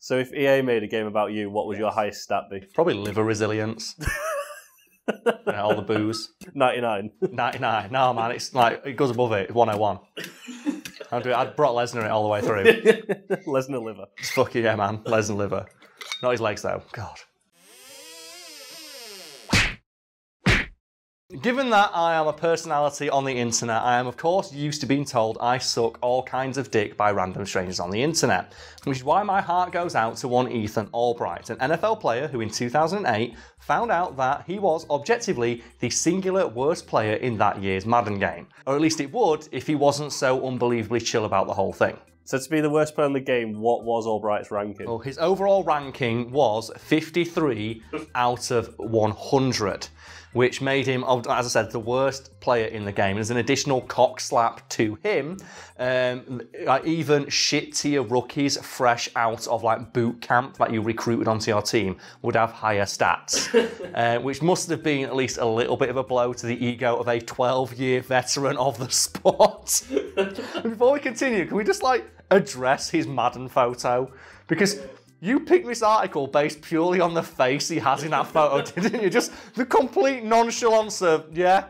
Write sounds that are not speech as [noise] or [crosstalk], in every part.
So if EA made a game about you, what would your highest stat be? Probably liver resilience. [laughs] All the booze. 99. 99. No, man, it's like, it goes above it. 101. I'd, do it. I'd Brock Lesnar it all the way through. [laughs] Lesnar liver. Fuck yeah, man. Lesnar liver. Not his legs, though. God. Given that I am a personality on the internet, I am of course used to being told I suck all kinds of dick by random strangers on the internet, which is why my heart goes out to one Ethan Albright, an NFL player who in 2008 found out that he was objectively the singular worst player in that year's Madden game. Or at least it would if he wasn't so unbelievably chill about the whole thing. So to be the worst player in the game, what was Albright's ranking? Well, his overall ranking was 53 out of 100, which made him, as I said, the worst player in the game. As an additional cock slap to him, um, even shit tier rookies fresh out of like boot camp that you recruited onto your team would have higher stats, [laughs] uh, which must have been at least a little bit of a blow to the ego of a 12 year veteran of the [laughs] sport. [laughs] Before we continue, can we just like address his Madden photo? Because you picked this article based purely on the face he has in that photo, [laughs] didn't you? Just the complete nonchalance of, yeah,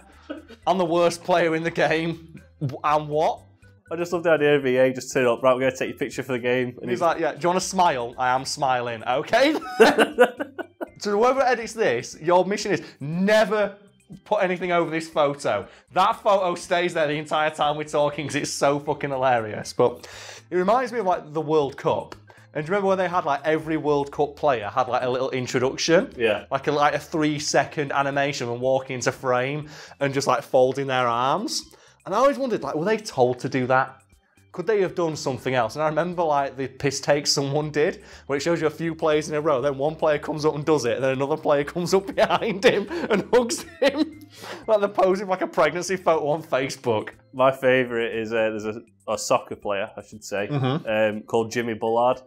I'm the worst player in the game. And what? I just love the idea of EA just turn up, right, we're going to take your picture for the game. And He's like, yeah, do you want to smile? I am smiling, okay? [laughs] [laughs] so whoever edits this, your mission is never put anything over this photo. That photo stays there the entire time we're talking because it's so fucking hilarious. But it reminds me of like the World Cup. And do you remember when they had like every World Cup player had like a little introduction? Yeah. Like a like a three second animation and walking into frame and just like folding their arms. And I always wondered, like, were they told to do that? Could they have done something else? And I remember like the piss take someone did, where it shows you a few players in a row, then one player comes up and does it, and then another player comes up [laughs] behind him and hugs him. [laughs] like they're posing like a pregnancy photo on Facebook. My favourite is uh, there's a, a soccer player, I should say, um, called Jimmy Bullard.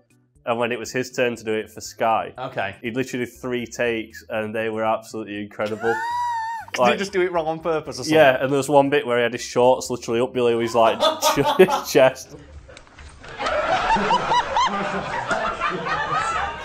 And when it was his turn to do it for Sky, Okay. he'd literally did three takes and they were absolutely incredible. Did [laughs] Like- he just do it wrong on purpose or something? Yeah, and there was one bit where he had his shorts literally up below his like [laughs] ch- chest.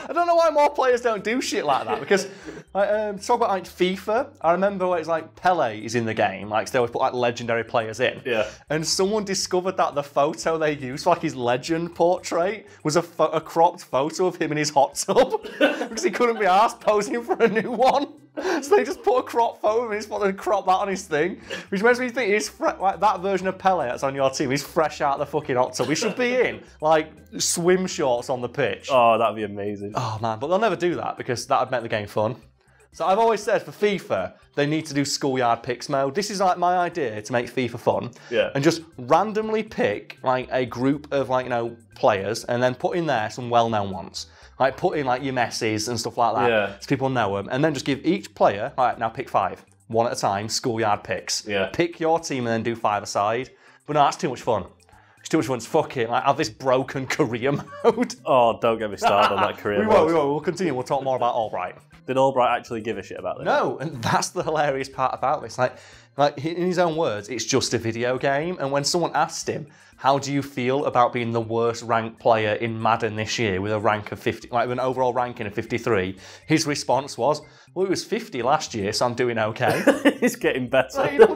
I don't know why more players don't do shit like that because like, um, talk about like FIFA. I remember where it's like Pele is in the game, like so they always put like legendary players in. Yeah. And someone discovered that the photo they used for like his legend portrait was a, pho- a cropped photo of him in his hot tub [laughs] because he couldn't be asked posing for a new one. So they just put a crop photo of him in his and crop that on his thing, which makes me think he's fre- like that version of Pele that's on your team. He's fresh out of the fucking hot tub. He should be in like swim shorts on the pitch. Oh, that'd be amazing. Oh man, but they'll never do that because that would make the game fun. So I've always said for FIFA, they need to do schoolyard picks mode. This is like my idea to make FIFA fun. Yeah. And just randomly pick like a group of like, you know, players and then put in there some well-known ones. Like put in like your Messis and stuff like that. Yeah. So people know them. And then just give each player, all right, now pick five. One at a time, schoolyard picks. Yeah. Pick your team and then do five aside. But no, that's too much fun. It's too much fun. It's fucking like have this broken [laughs] career mode. Oh, don't get me started on that [laughs] career. we won't, mode. we won't. We'll continue. We'll talk more about Albright. Did Albright actually give a shit about this? No, and [laughs] that's the hilarious part about this. Like, like in his own words, it's just a video game. And when someone asked him, "How do you feel about being the worst ranked player in Madden this year with a rank of 50, like an overall ranking of 53?" His response was, "Well, it was 50 last year, so I'm doing okay." [laughs] it's getting better. Like, he a,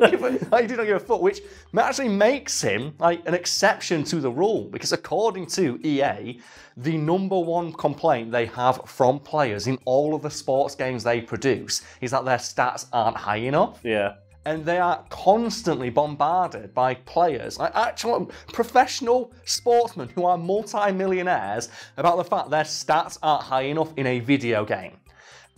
like, he did not give a fuck, which actually makes him like an exception to the rule because according to EA, the number one complaint they have from players in all of the sports games they produce is that their stats aren't high enough. yeah. And they are constantly bombarded by players, like actual professional sportsmen who are multi-millionaires, about the fact their stats aren't high enough in a video game.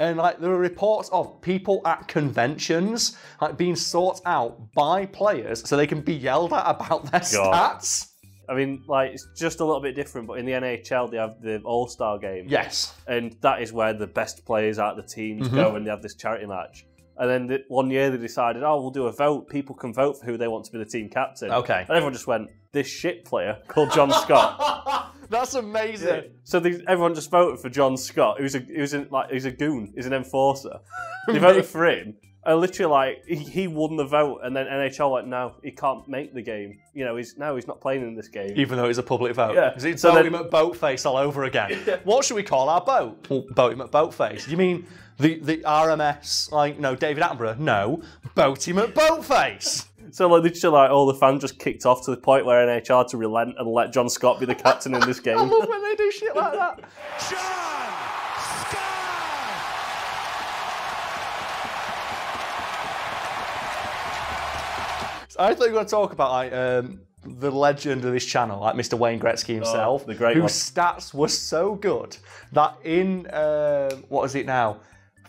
And like there are reports of people at conventions like being sought out by players so they can be yelled at about their God. stats. I mean, like, it's just a little bit different, but in the NHL, they have the All Star game. Yes. And that is where the best players out of the teams Mm-hmm. go and they have this charity match. And then the, one year they decided, oh, we'll do a vote. People can vote for who they want to be the team captain. Okay. And everyone just went, this shit player called John Scott. [laughs] That's amazing. So they, everyone just voted for John Scott, who's a who's a, like who's a goon, he's an enforcer. They voted [laughs] for him, I literally like he, he won the vote, and then NHL like no, he can't make the game. You know, he's no, he's not playing in this game. Even though it's a public vote. Yeah. It So Boaty then- McBoatface all over again? [laughs] What should we call our boat? Well, Boaty McBoatface. You mean the, the RMS, like, no, David Attenborough? No, Boaty McBoatface. So like literally, like all the fans just kicked off to the point where NHL had to relent and let John Scott be the captain in this [laughs] game. I love when they do shit like that. [laughs] So I thought you were going to talk about like um, the legend of this channel, like Mr. Wayne Gretzky himself, Oh, the great whose one. stats were so good that in uh, what is it now?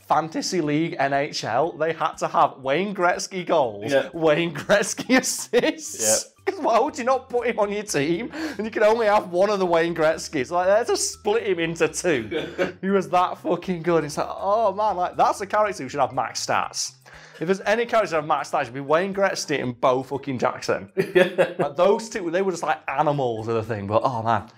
Fantasy League NHL, they had to have Wayne Gretzky goals, Yeah. Wayne Gretzky assists. Yeah. Because why would you not put him on your team? And you can only have one of the Wayne Gretzkys. Like, had to split him into two. [laughs] he was that fucking good. It's like, oh man, like that's a character who should have max stats. If there's any character who have max stats, it'd be Wayne Gretzky and Bo fucking Jackson. [laughs] Like, those two, they were just like animals of the thing. But oh man,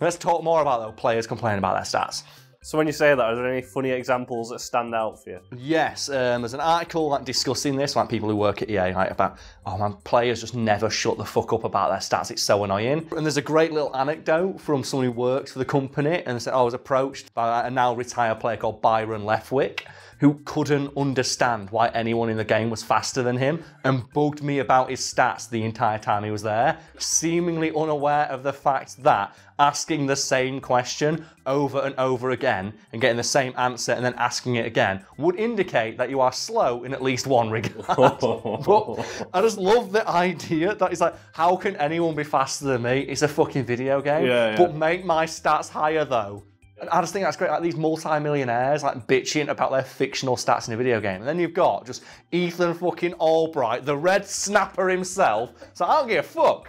let's talk more about those players complaining about their stats. So when you say that, are there any funny examples that stand out for you? Yes, um, there's an article like discussing this, like people who work at EA, like about oh man, players just never shut the fuck up about their stats. It's so annoying. And there's a great little anecdote from someone who works for the company, and said oh, I was approached by a now retired player called Byron Leftwich. Who couldn't understand why anyone in the game was faster than him and bugged me about his stats the entire time he was there, seemingly unaware of the fact that asking the same question over and over again and getting the same answer and then asking it again would indicate that you are slow in at least one regard. [laughs] but I just love the idea that it's like, how can anyone be faster than me? It's a fucking video game. Yeah, yeah. But make my stats higher though. I just think that's great. Like these multi-millionaires like bitching about their fictional stats in a video game. And then you've got just Ethan fucking Albright, the red snapper himself. So I don't give a fuck.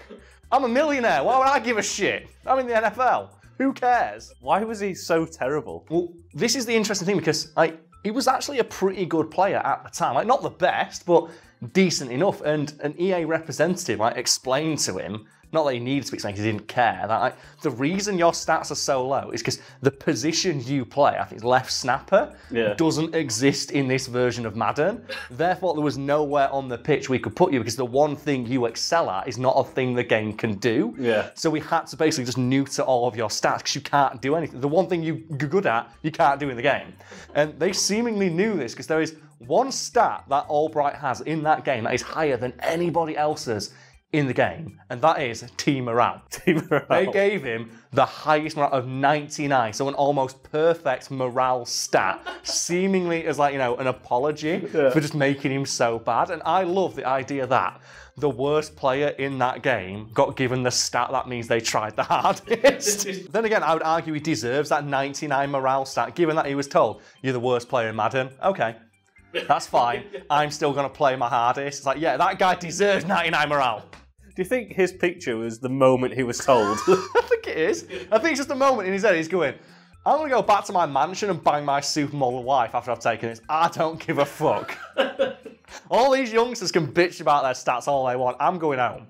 I'm a millionaire. Why would I give a shit? I'm in the NFL. Who cares? Why was he so terrible? Well, this is the interesting thing because like he was actually a pretty good player at the time. Like not the best, but decent enough. And an EA representative like explained to him, not that he needed to explain because he didn't care, that like the reason your stats are so low is because the position you play, I think it's left snapper, Yeah. doesn't exist in this version of Madden. Therefore, there was nowhere on the pitch we could put you because the one thing you excel at is not a thing the game can do. Yeah. So we had to basically just neuter all of your stats because you can't do anything. The one thing you're good at, you can't do in the game. And they seemingly knew this because there is one stat that Albright has in that game that is higher than anybody else's in the game, and that is team morale. [laughs] Team morale. They gave him the highest morale of 99, so an almost perfect morale stat, [laughs] seemingly as like, you know, an apology for just making him so bad. And I love the idea that the worst player in that game got given the stat that means they tried the [laughs] hardest. then again, I would argue he deserves that 99 morale stat, given that he was told, you're the worst player in Madden. Okay. That's fine. I'm still going to play my hardest. It's like, yeah, that guy deserves 99 morale. Do you think his picture was the moment he was told? [laughs] I think it is. I think it's just a moment in his head. He's going, I'm going to go back to my mansion and bang my supermodel wife after I've taken this. I don't give a fuck. [laughs] all these youngsters can bitch about their stats all they want. I'm going home.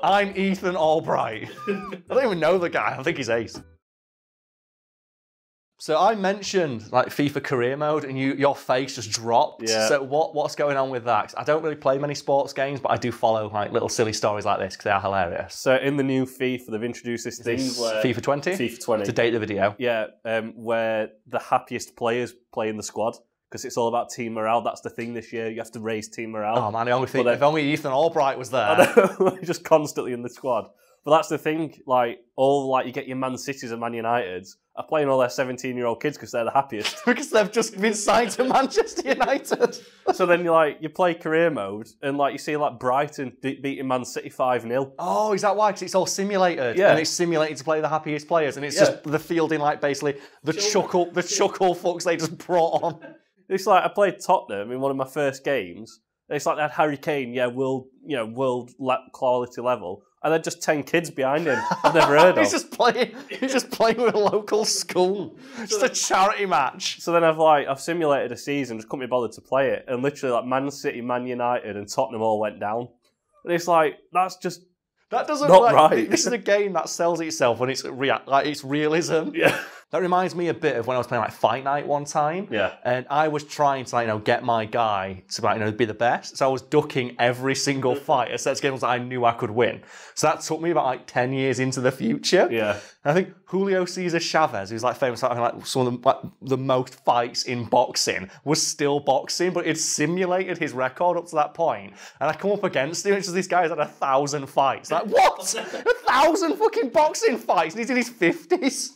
I'm Ethan Albright. I don't even know the guy. I think he's ace. So I mentioned like FIFA career mode, and you your face just dropped. Yeah. So what what's going on with that? I don't really play many sports games, but I do follow like little silly stories like this because they are hilarious. so in the new FIFA, they've introduced this thing where FIFA 20 FIFA 20. to date the video. Yeah, um, where the happiest players play in the squad because it's all about team morale. That's the thing this year. You have to raise team morale. Oh man, I only think uh, if only Ethan Albright was [laughs] there. [laughs] just constantly in the squad. But that's the thing. Like all like you get your Man Cities and Man Uniteds are playing all their seventeen-year-old kids because they're the happiest. [laughs] because they've just been signed to Manchester United. [laughs] so then you like you play career mode and like you see like Brighton de- beating Man City five 0 Oh, is that why? Because it's all simulated, Yeah. and it's simulated to play the happiest players, and it's Yeah. just the fielding like basically the chuckle, the chuckle fucks they just brought on. It's like I played Tottenham in one of my first games. It's like that Harry Kane, yeah, world, you know, world le- quality level, and then just ten kids behind him. I've never heard [laughs] of. He's just playing. He's just playing with a local school. Just a charity match. So then I've like I've simulated a season, just couldn't be bothered to play it, and literally like Man City, Man United, and Tottenham all went down. And it's like that's just That doesn't Not like, right. This is a game that sells itself when it's rea- like it's realism. yeah, That reminds me a bit of when I was playing like Fight Night one time. Yeah. And I was trying to like, you know, get my guy to like, you know, be the best. So I was ducking every single mm. fight at sets games that I knew I could win. So that took me about like 10 years into the future. Yeah. And I think Julio Cesar Chavez, who's like famous for having like some of the, like, the most fights in boxing, was still boxing, but it simulated his record up to that point. And I come up against him, it's just this guy's had a thousand fights. Like, what? a thousand fucking boxing fights? And he's in his 50s.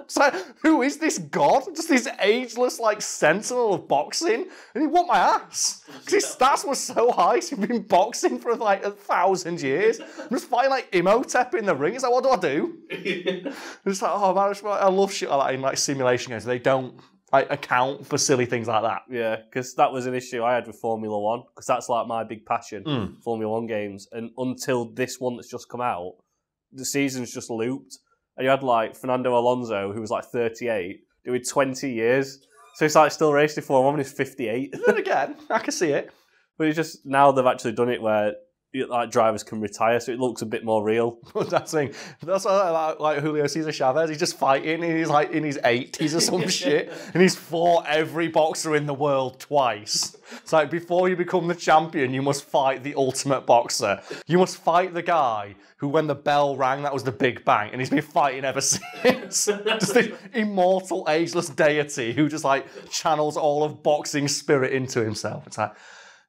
It's like, who is this god? Just this ageless, like, sentinel of boxing? And he whooped my ass. Because his stats were so high, so he'd been boxing for like a thousand years. I'm just fighting like Imhotep in the ring. It's like, what do I do? [laughs] It's like, oh man, I love shit like that in like simulation games. They don't like account for silly things like that. Yeah, because that was an issue I had with Formula One, because that's like my big passion, Mm. Formula One games. And until this one that's just come out, the season's just looped. And you had like Fernando Alonso, who was like 38, doing 20 years. So he's like still racing Formula One he's 58. Then again, I can see it. [laughs] but it's just now they've actually done it where like drivers can retire, so it looks a bit more real. [laughs] That's thing. That's like, like Julio Cesar Chavez. He's just fighting, and he's like in his eighties or some [laughs] shit, and he's fought every boxer in the world twice. It's like before you become the champion, you must fight the ultimate boxer. You must fight the guy who, when the bell rang, that was the Big Bang, and he's been fighting ever [laughs] since. just this immortal, ageless deity who just like channels all of boxing spirit into himself. It's like,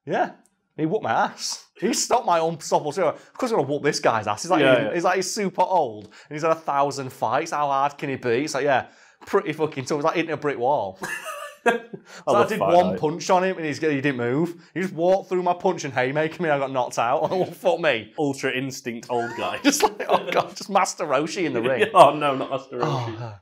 yeah. He whooped my ass. He stopped my unstoppable zero. Of course, I'm gonna whoop this guy's ass. He's like, Yeah, yeah. he's like, he's super old, and he's had a thousand fights. How hard can he be? It's like, yeah, pretty fucking tough. It's like hitting a brick wall. [laughs] So I love did one Night. punch on him, and he's, he didn't move. He just walked through my punch and haymaker me. I got knocked out. well, [laughs] oh, fuck me. Ultra instinct old guy. [laughs] Just like, oh god, just Master Roshi in the ring. oh no, not Master oh, Roshi. Oh,